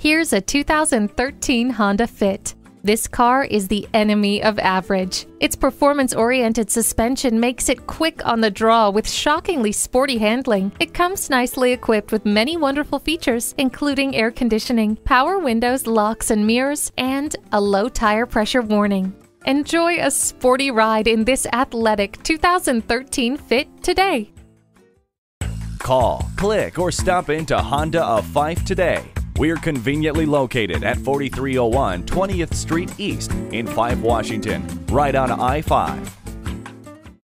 Here's a 2013 Honda Fit. This car is the enemy of average. Its performance oriented suspension makes it quick on the draw with shockingly sporty handling. It comes nicely equipped with many wonderful features, including air conditioning, power windows, locks and mirrors, and a low tire pressure warning. Enjoy a sporty ride in this athletic 2013 Fit today. Call, click, or stop into Honda of Fife today. We're conveniently located at 4301 20th Street East in Fife, Washington, right on I 5.